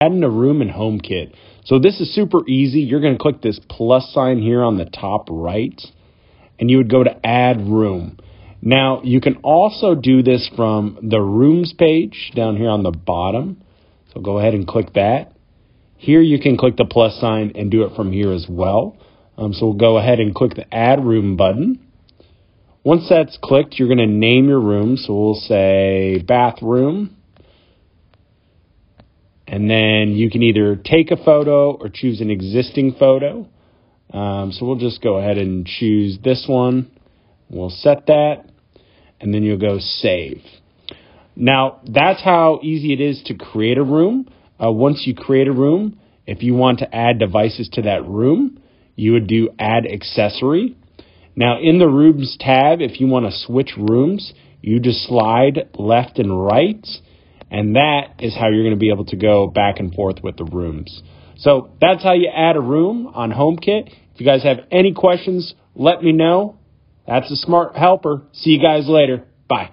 adding a room in HomeKit. So this is super easy. You're going to click this plus sign here on the top right, and you would go to add room. Now, you can also do this from the rooms page down here on the bottom. So go ahead and click that. Here you can click the plus sign and do it from here as well. Um, so we'll go ahead and click the add room button. Once that's clicked, you're going to name your room. So we'll say bathroom. And then you can either take a photo or choose an existing photo. Um, so we'll just go ahead and choose this one. We'll set that. And then you'll go save. Now, that's how easy it is to create a room. Uh, once you create a room, if you want to add devices to that room, you would do add accessory. Now, in the rooms tab, if you want to switch rooms, you just slide left and right and that is how you're going to be able to go back and forth with the rooms. So that's how you add a room on HomeKit. If you guys have any questions, let me know. That's a smart helper. See you guys later. Bye.